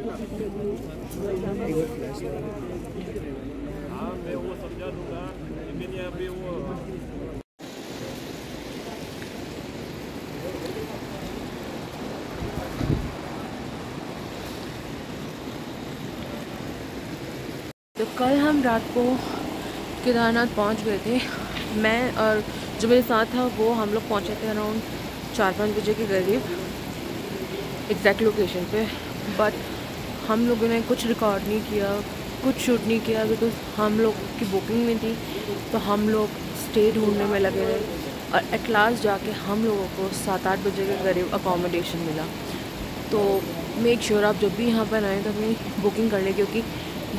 तो कल हम रात को केदारनाथ पहुँच गए थे। मैं और जो मेरे साथ था, वो हम लोग पहुँचे थे अराउंड चार पाँच बजे के करीब। एग्जैक्ट लोकेशन पे। बट हम लोगों ने कुछ रिकॉर्ड नहीं किया, कुछ शूट नहीं किया बिकॉज़ हम लोग की बुकिंग में थी तो हम लोग स्टे ढूँढने में लगे रहे और एट लास्ट जाके हम लोगों को सात आठ बजे के करीब अकोमोडेशन मिला। तो मेक श्योर sure आप जब भी यहाँ पर आएँ तो अपनी बुकिंग कर लें क्योंकि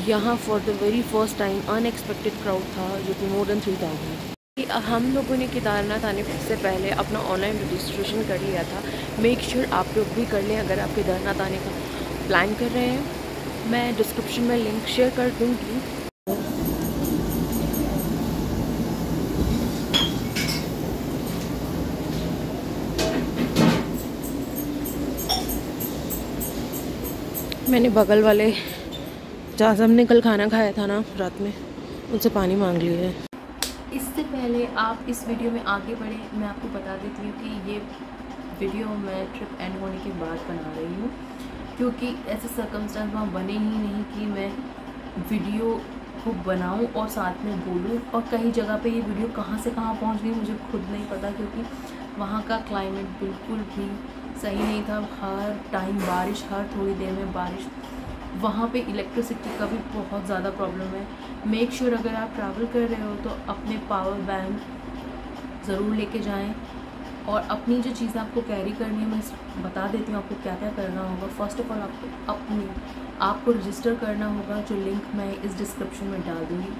यहाँ for the very first time unexpected crowd था जो कि मोर देन थ्री थाउज़ेंड हम लोगों ने केदारनाथ आने से पहले अपना ऑनलाइन रजिस्ट्रेशन कर लिया था। मेक श्योर sure आप लोग भी कर लें अगर आप केदारनाथ आने का। प्लान कर रहे हैं। मैं डिस्क्रिप्शन में लिंक शेयर कर दूँगी। मैंने बगल वाले जहाँ से हमने कल खाना खाया था ना रात में। उनसे पानी मांग लिया है। इससे पहले आप इस वीडियो में आगे बढ़े, मैं आपको बता देती हूँ कि ये वीडियो मैं ट्रिप एंड होने के बाद बना रही हूँ। क्योंकि ऐसे सर्कमस्टांस वहाँ बने ही नहीं कि मैं वीडियो को बनाऊँ और साथ में बोलूँ और कई जगह पे ये वीडियो कहाँ से कहाँ पहुँच गई मुझे खुद नहीं पता क्योंकि वहाँ का क्लाइमेट बिल्कुल भी सही नहीं था। हर टाइम बारिश, हर थोड़ी देर में बारिश। वहाँ पे इलेक्ट्रिसिटी का भी बहुत ज़्यादा प्रॉब्लम है। मेक श्योर sure अगर आप ट्रैवल कर रहे हो तो अपने पावर बैंक ज़रूर लेके जाएँ। और अपनी जो चीज़ें आपको कैरी करनी है, मैं बता देती हूँ आपको क्या क्या करना होगा। फ़र्स्ट ऑफ़ ऑल आपको अपनी आपको रजिस्टर करना होगा, जो लिंक मैं इस डिस्क्रिप्शन में डाल दूँगी।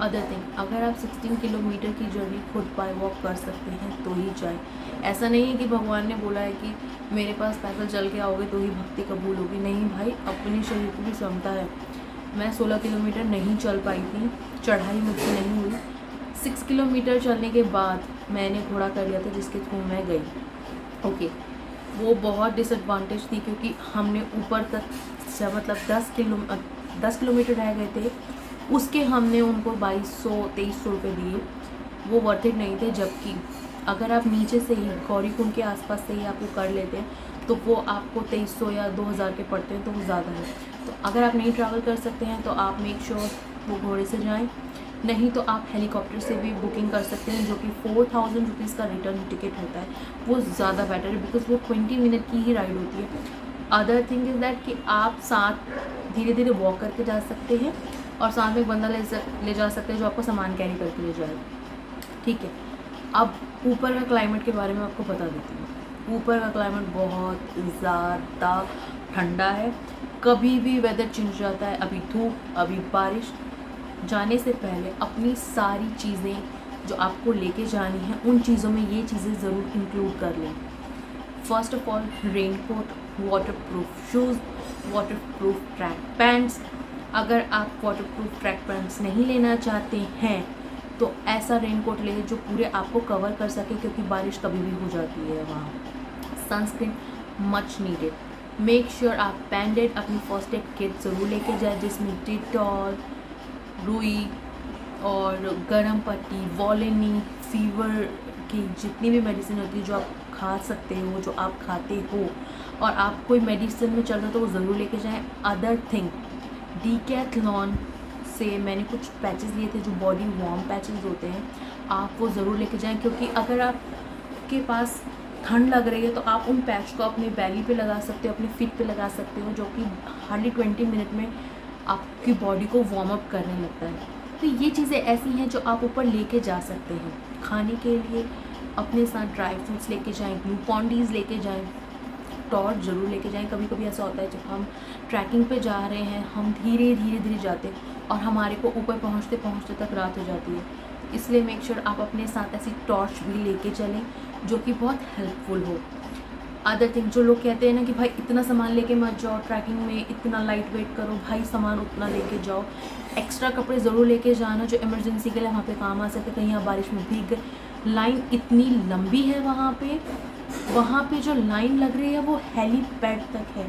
अदर थिंग अगर आप 16 किलोमीटर की जर्नी खुद बाय वॉक कर सकते हैं तो ही जाए। ऐसा नहीं है कि भगवान ने बोला है कि मेरे पास पैदल चल के आओगे तो ही भक्ति कबूल होगी। नहीं भाई, अपने शरीर की भी क्षमता है। मैं 16 किलोमीटर नहीं चल पाई थी, चढ़ाई मुझसे नहीं सिक्स किलोमीटर चलने के बाद मैंने घोड़ा कर लिया था जिसके थ्रू मैं गई। ओके वो बहुत डिसएडवांटेज थी क्योंकि हमने ऊपर तक मतलब दस किलो, दस किलोमीटर रह गए थे। उसके हमने उनको बाईस सौ, तेईस सौ रुपये दिए। वो वर्थ इट नहीं थे, जबकि अगर आप नीचे से ही गौरी कुंड के आसपास से ही आप कर लेते हैं तो वो आपको तेईस सौ या दो हज़ार के पड़ते हैं तो वो ज़्यादा है। तो अगर आप नहीं ट्रैवल कर सकते हैं तो आप मेक श्योर वो घोड़े से जाएँ। नहीं तो आप हेलीकॉप्टर से भी बुकिंग कर सकते हैं, जो कि फोर थाउज़ेंड रुपीज़ का रिटर्न टिकट होता है। वो ज़्यादा बेटर है बिकॉज़ वो ट्वेंटी मिनट की ही राइड होती है। अदर थिंग इज़ दैट कि आप साथ धीरे धीरे वॉक करके जा सकते हैं, और साथ में एक बंदा ले ले जा सकते हैं जो आपको सामान कैरी करके ले जाए। ठीक है? अब ऊपर का क्लाइमेट के बारे में आपको बता देती हूँ। ऊपर का क्लाइमेट बहुत ज़्यादा ठंडा है। कभी भी वेदर चेंज हो जाता है, अभी धूप, अभी बारिश जाने से पहले अपनी सारी चीज़ें जो आपको लेके जानी है, उन चीज़ों में ये चीज़ें ज़रूर इंक्लूड कर लें। First of all raincoat waterproof shoes waterproof track pants अगर आप वाटर प्रूफ ट्रैक पैंट्स नहीं लेना चाहते हैं तो ऐसा रेन कोट ले जो पूरे आपको कवर कर सके, क्योंकि बारिश कभी भी हो जाती है वहाँ। Sunscreen much needed make sure आप बैंडेड अपनी फ़र्स्ट एड किट ज़रूर लेके जाए, जिसमें डिटॉल रुई और गर्म पट्टी वॉलेनी फीवर की जितनी भी मेडिसिन होती है जो आप खा सकते हो, जो आप खाते हो, और आप कोई मेडिसिन में चल रहे हो तो वो ज़रूर लेके जाएँ। अदर थिंग डीकैथलॉन से मैंने कुछ पैचेस लिए थे जो बॉडी वार्म पैचेस होते हैं, आप वो ज़रूर लेके जाएँ क्योंकि अगर आपके पास ठंड लग रही है तो आप उन पैच को अपने बैली पे लगा सकते हो, अपने फिट पे लगा सकते हो, जो कि हार्डली ट्वेंटी मिनट में आपकी बॉडी को वार्म अप करने लगता है। तो ये चीज़ें ऐसी हैं जो आप ऊपर लेके जा सकते हैं। खाने के लिए अपने साथ ड्राई फ्रूट्स लेके जाएँ ग्लूकॉन्डीज़ लेके जाएँ टॉर्च ज़रूर लेके जाएँ। कभी कभी ऐसा होता है, जब हम ट्रैकिंग पे जा रहे हैं, हम धीरे धीरे धीरे जाते हैं और हमारे को ऊपर पहुँचते पहुँचते तक रात हो जाती है। इसलिए मेक श्योर आप अपने साथ ऐसी टॉर्च भी लेके चलें, जो कि बहुत हेल्पफुल हो। अदर थिंग जो लोग कहते हैं ना कि भाई इतना सामान लेके मत जाओ ट्रैकिंग में इतना लाइट वेट करो, भाई सामान उतना लेके जाओ। एक्स्ट्रा कपड़े ज़रूर लेके जाना जो इमरजेंसी के लिए वहाँ पे काम आ सके, कहीं आप बारिश में भीग गए। लाइन इतनी लंबी है वहाँ पे। वहाँ पे जो लाइन लग रही है वो हेलीपैड तक है।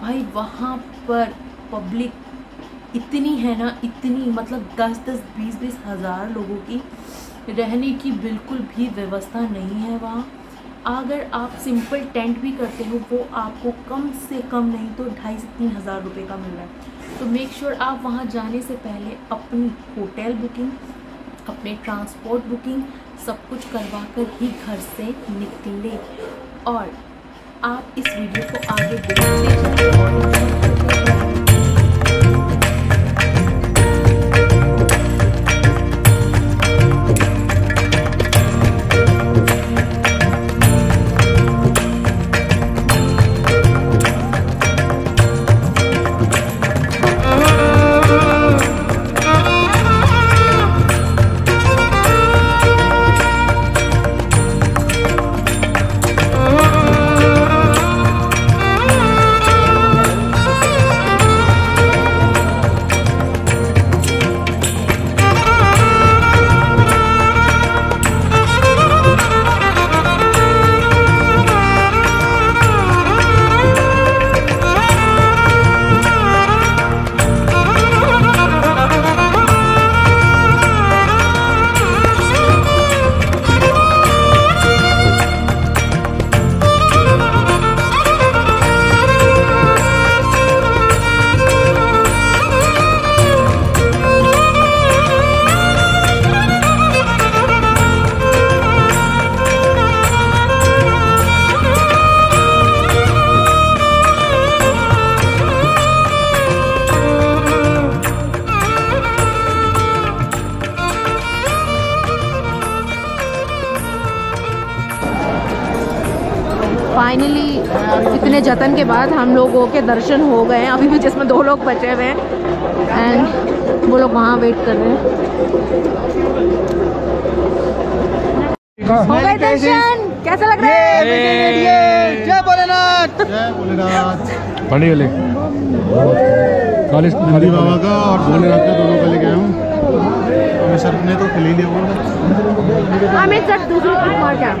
भाई वहाँ पर पब्लिक इतनी है ना, इतनी मतलब दस दस बीस बीस हज़ार लोगों की रहने की बिल्कुल भी व्यवस्था नहीं है वहाँ। अगर आप सिंपल टेंट भी करते हो, वो आपको कम से कम नहीं तो ढाई से तीन हज़ार रुपये का मिल रहा है। तो मेक श्योर sure आप वहाँ जाने से पहले अपनी होटल बुकिंग अपने ट्रांसपोर्ट बुकिंग सब कुछ करवा कर ही घर से निकले और आप इस वीडियो को आगे देखते जतन के बाद हम लोगों के दर्शन हो गए हैं। अभी भी जिसमें दो लोग बचे हुए हैं। एंड वो लोग वहाँ वेट कर रहे हैं। हो गए दर्शन। कैसा लग रहा है? जय भोलेनाथ। जय भोलेनाथ। पानी वाले। कॉलेज बाबा का और भोलेनाथ का दोनों का लेके आया हूँ। सर ने तो खिले लिया वो हमें सर दूसरी ट्रिप मार क्या?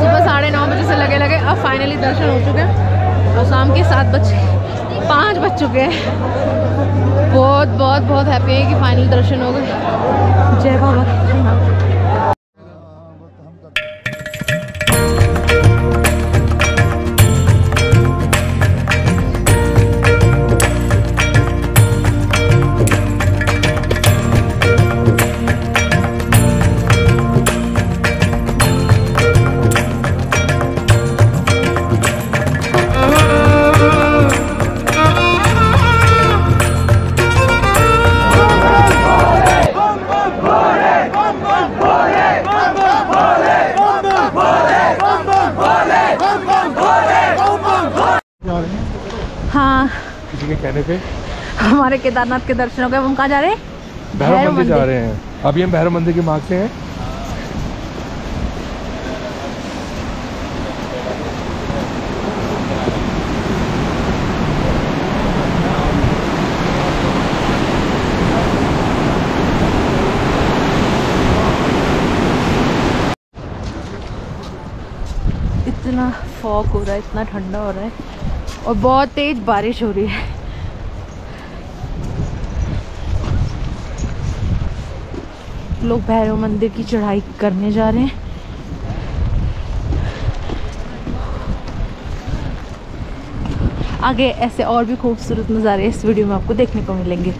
सुबह साढ़े नौ बजे से लगे लगे, अब फाइनली दर्शन हो चुके हैं। और शाम के सात बज, पाँच बज चुके हैं। बहुत बहुत बहुत हैप्पी है कि फाइनल दर्शन हो गए। जय बाबा। किसी के कहने पे? हमारे केदारनाथ के दर्शन हो गए हम कहाँ जा रहे हैं? भैरव मंदिर जा रहे हैं। अभी हम भैरव मंदिर के मार्ग से हैं। इतना फॉग हो रहा है इतना ठंडा हो रहा है। और बहुत तेज बारिश हो रही है। लोग भैरव मंदिर की चढ़ाई करने जा रहे हैं। आगे ऐसे और भी खूबसूरत नज़ारे इस वीडियो में आपको देखने को मिलेंगे।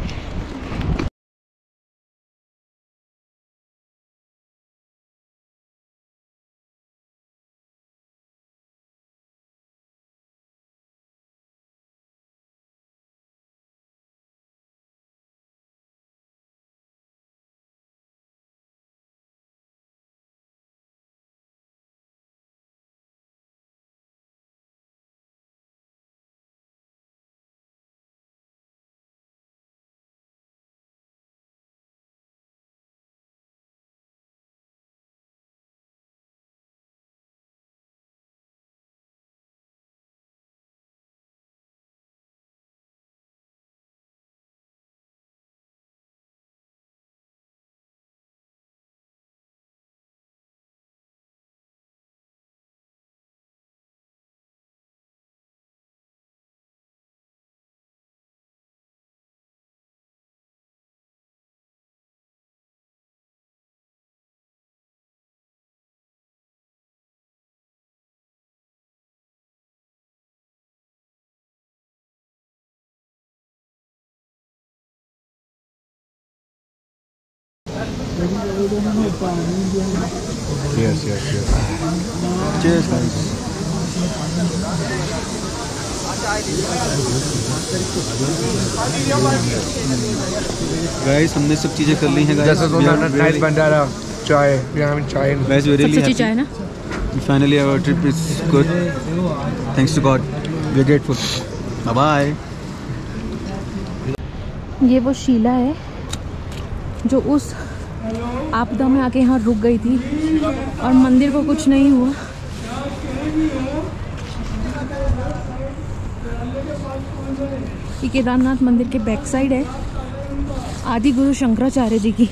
Yes yes yes Cheers, guys. Guys, हमने सब चीज़ें कर ली हैं तो are नाइस भंडारा चाय वी हैविंग चाय we're really सबसे अच्छी. चाय ना Finally, our trip is good. Thanks to God. We're grateful. Bye bye. ये वो शीला है जो उस आपदा में आके यहाँ रुक गई थी और मंदिर को कुछ नहीं हुआ। ये केदारनाथ मंदिर के बैक साइड है। आदि गुरु शंकराचार्य जी की।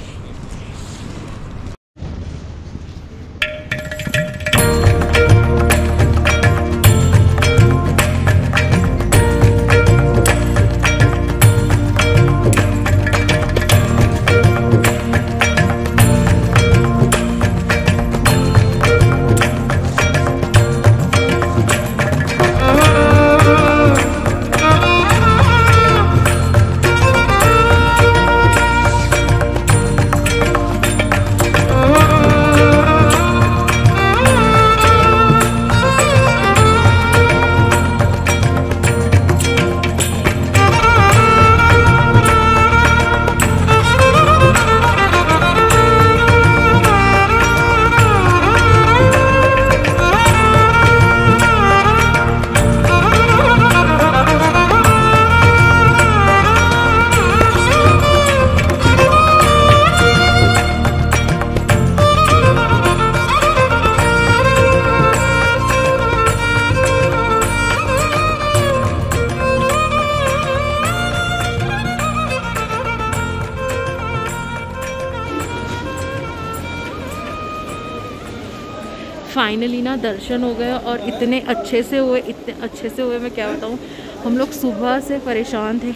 ना दर्शन हो गए और इतने अच्छे से हुए, इतने अच्छे से हुए, मैं क्या बताऊँ? हम लोग सुबह से परेशान थे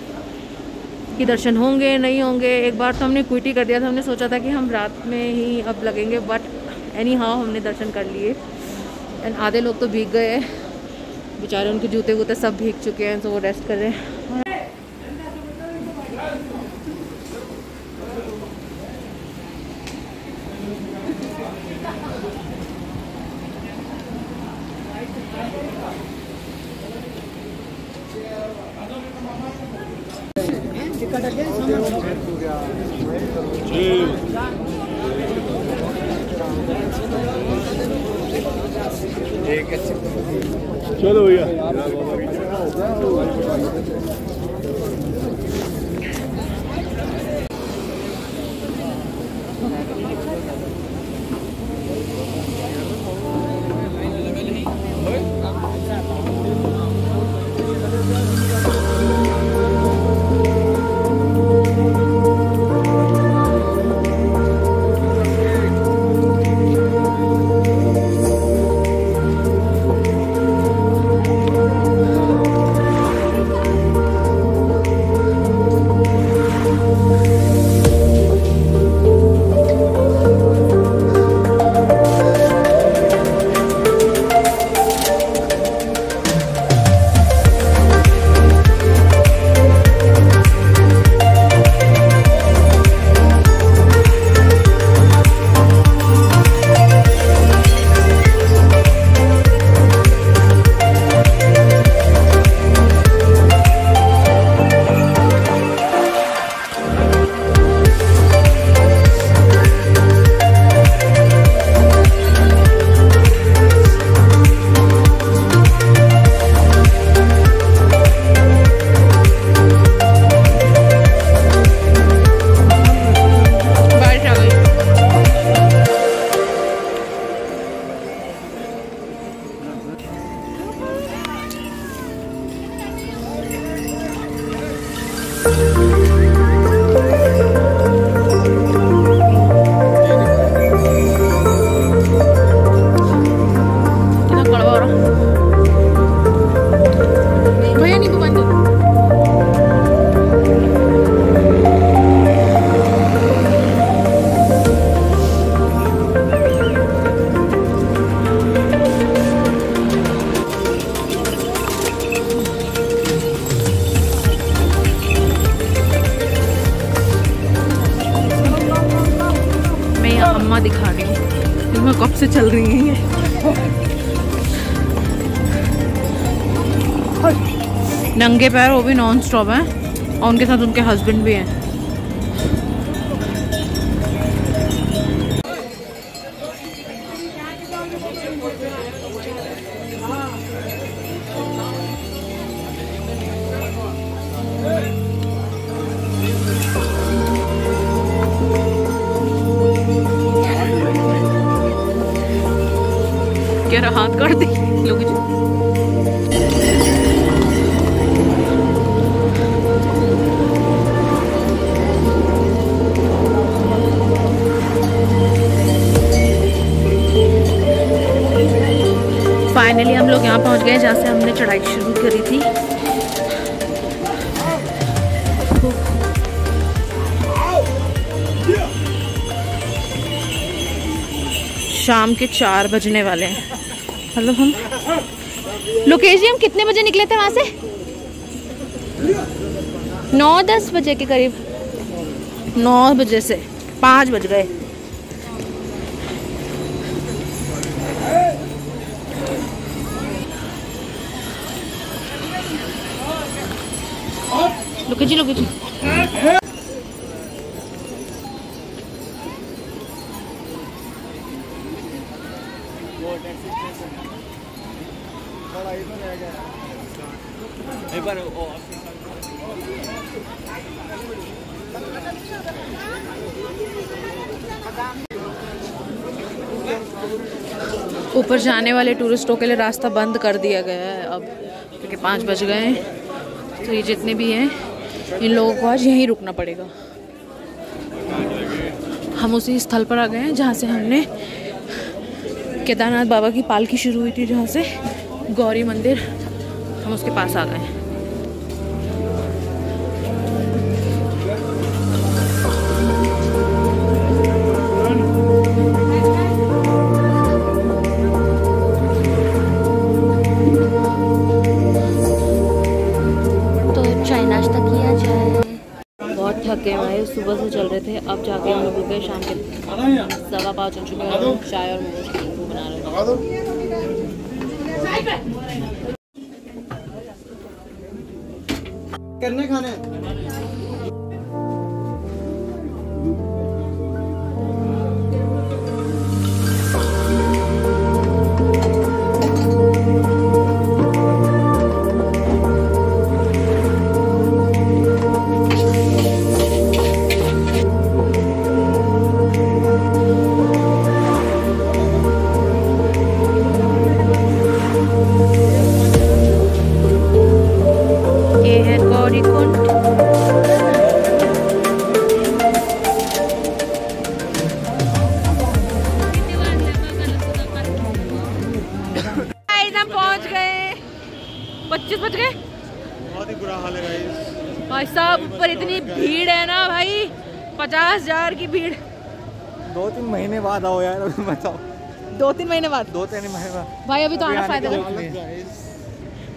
कि दर्शन होंगे, नहीं होंगे। एक बार तो हमने क्विट कर दिया था, हमने सोचा था कि हम रात में ही अब लगेंगे बट एनी हाँ हमने दर्शन कर लिए। एंड आधे लोग तो भीग गए बेचारे उनके जूते वूते सब भीग चुके हैं तो वो रेस्ट कर रहे हैं। चलो भैया। हूँ कब से चल रही है ये? नंगे पैर वो भी नॉन स्टॉप हैं, और उनके साथ उनके हस्बैंड भी हैं। फाइनली हम लोग यहाँ पहुँच गए जहाँ से हमने चढ़ाई शुरू करी थी। शाम के चार बजने वाले हैं। मतलब हम लोकेश जी, हम कितने बजे निकले थे वहाँ से? नौ दस बजे के करीब। नौ बजे से पाँच बज गए। लोकेश जी लोकेश जी। ऊपर जाने वाले टूरिस्टों के लिए रास्ता बंद कर दिया गया है। अब क्योंकि पाँच बज गए हैं तो ये जितने भी हैं इन लोगों को आज यहीं रुकना पड़ेगा। हम उसी स्थल पर आ गए हैं जहाँ से हमने केदारनाथ बाबा की पालकी शुरू हुई थी, जहाँ से गौरी मंदिर हम उसके पास आ गए हैं। सुबह से चल रहे थे, अब जाके हम लोग रुके शाम के सवा पाँच हो चुके हैं चाय और मोमोज बना रहे करने खाने पच्चीस बज गए? बहुत ही बुरा हाल है गाइस भाई साहब ऊपर इतनी भीड़ है ना भाई। पचास हज़ार की भीड़। दो तीन महीने बाद आओ यार अभी बताओ दो तीन महीने बाद? दो तीन महीने बाद। भाई अभी तो आना फ़ायदा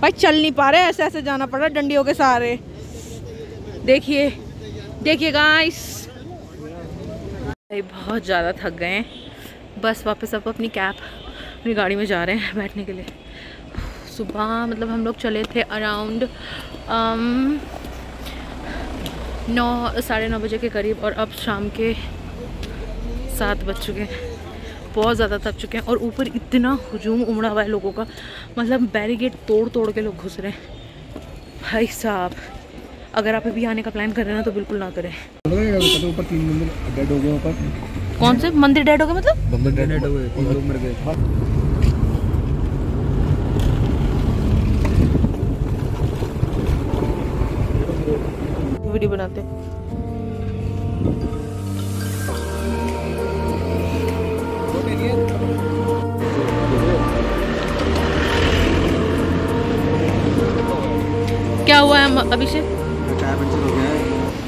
भाई चल नहीं पा रहे ऐसे ऐसे जाना पड़ रहा है डंडियों के सहारे। देखिए देखिए गाइस भाई बहुत ज़्यादा थक गए हैं। बस वापस अब अपनी कैब अपनी गाड़ी में जा रहे हैं बैठने के लिए। सुबह मतलब हम लोग चले थे अराउंड नौ साढ़े नौ बजे के करीब और अब शाम के सात बज चुके हैं। बहुत ज़्यादा थक चुके हैं और ऊपर इतना हजूम उमड़ा हुआ है लोगों का। मतलब बैरीगेट तोड़ तोड़ के लोग घुस रहे हैं। भाई साहब अगर आप अभी आने का प्लान कर रहे हैं ना तो बिल्कुल ना करें। ऊपर तीन मंदिर डेड हो गए ऊपर कौन से मंदिर डेड हो गए मतलब? मंदिर डेड हो गए लोग मर गए। वीडियो बनाते क्या हुआ है। अभिषेक टायर पंचर हो गया है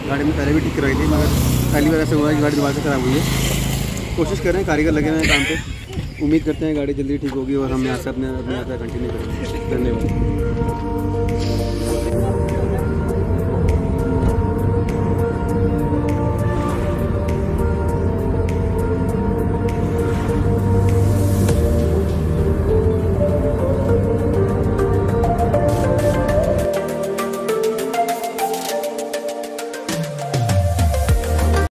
गाड़ी में पहले भी ठीक कराई थी मगर पहली बार ऐसे हुआ है कि गाड़ी दोबारा से खराब हुई है कोशिश कर रहे हैं कारीगर लगे हुए हैं काम पे। उम्मीद करते हैं गाड़ी जल्दी ठीक होगी और हम यहाँ से अपने अपने यात्रा कंटिन्यू करेंगे। धन्यवाद।